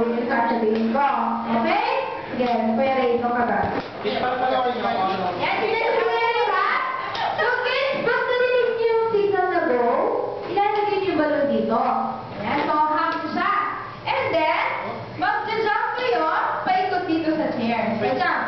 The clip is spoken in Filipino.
gawin is actually wrong. Okay? Again, Kuya Ray, ito ka ba? Yan, sila si Kuya ba? So guys, pag narinig niyo yung signal na go, ilalagay niyo yung balon dito. Ayan, so hang siya. And then, mag-jump kayo, paikot dito sa chair. So jump.